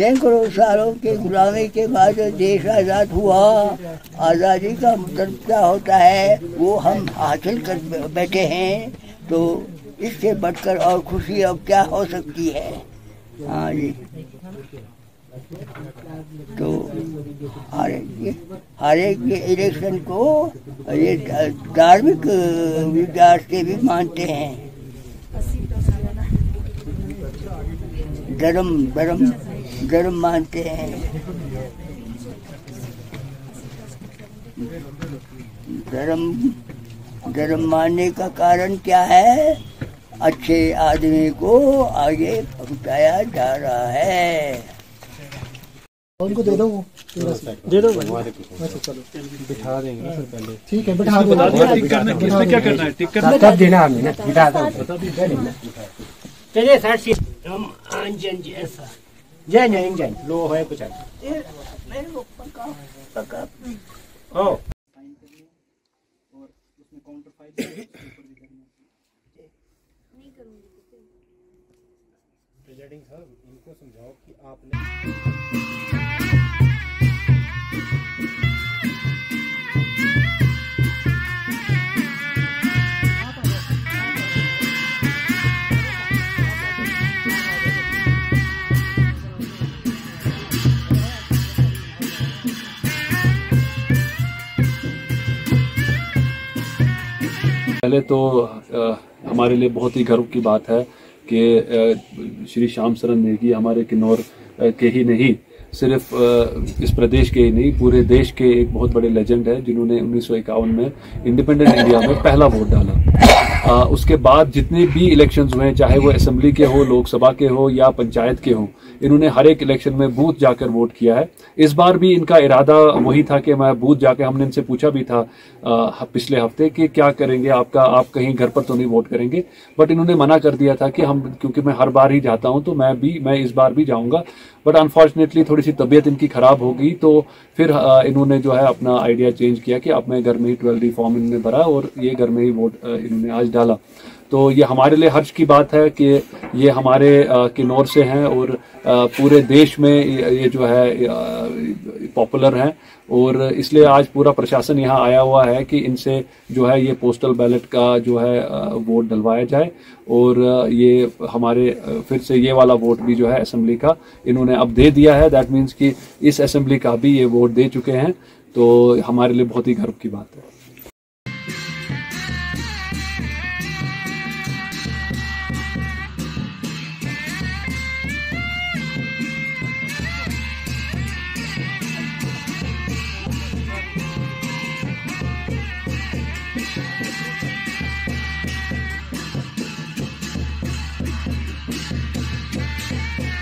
सैकड़ों सालों के गुलामी के बाद जो देश आज़ाद हुआ, आज़ादी का मतलब क्या होता है, वो हम हासिल कर बैठे हैं तो इससे बढ़कर और खुशी अब क्या हो सकती है? हाँ जी। तो हर एक हर एक इलेक्शन को ये धार्मिक विचार से भी मानते हैं। धर्म धर्म। धर्म मानते हैं। धर्म धर्म मानने का कारण क्या है? अच्छे आदमी को आगे पहुँचाया जा रहा है। उनको दे दो वो। दे दो अच्छा बिठा देंगे पहले। ठीक है बिठा दो। क्या करना है? टिक करना तब देना हमने ना बिठा दो। चलिए सर सी हम अंजन ऐसा जय जय इंजन लो है कुछ पका ओ प्रेसिडेंट साहब इनको समझाओ कि आपने पहले तो आ, हमारे लिए बहुत ही गर्व की बात है कि श्री श्याम शरण नेगी हमारे किन्नौर के ही नहीं सिर्फ़ इस प्रदेश के ही नहीं पूरे देश के एक बहुत बड़े लेजेंड है जिन्होंने उन्नीस सौ इक्यावन में इंडिपेंडेंट इंडिया में पहला वोट डाला। अ, उसके बाद जितने भी इलेक्शंस हुए हैं चाहे वो असेंबली के हो लोकसभा के हो या पंचायत के हो इन्होंने हर एक इलेक्शन में बूथ जाकर वोट किया है। इस बार भी इनका इरादा वही था कि मैं बूथ जाकर हमने इनसे पूछा भी था अ, पिछले हफ़्ते कि क्या करेंगे आपका आप कहीं घर पर तो नहीं वोट करेंगे बट इन्होंने मना कर दिया था कि हम क्योंकि मैं हर बार ही जाता हूँ तो मैं भी मैं इस बार भी जाऊँगा। बट अनफॉर्चुनेटली थोड़ी सी तबीयत इनकी खराब हो गई तो फिर इन्होंने जो है अपना आइडिया चेंज किया कि अब मैं घर में ही ट्वेल्थ फॉर्म इन्होंने भरा और ये घर में ही वोट इन्होंने आज डाला। तो ये हमारे लिए हर्ष की बात है कि ये हमारे किन्नौर से हैं और पूरे देश में ये जो है पॉपुलर हैं और इसलिए आज पूरा प्रशासन यहाँ आया हुआ है कि इनसे जो है ये पोस्टल बैलेट का जो है वोट डलवाया जाए और ये हमारे फिर से ये वाला वोट भी जो है असेंबली का इन्होंने अब दे दिया है। दैट मीन्स कि इस असेंबली का भी ये वोट दे चुके हैं। तो हमारे लिए बहुत ही गर्व की बात है।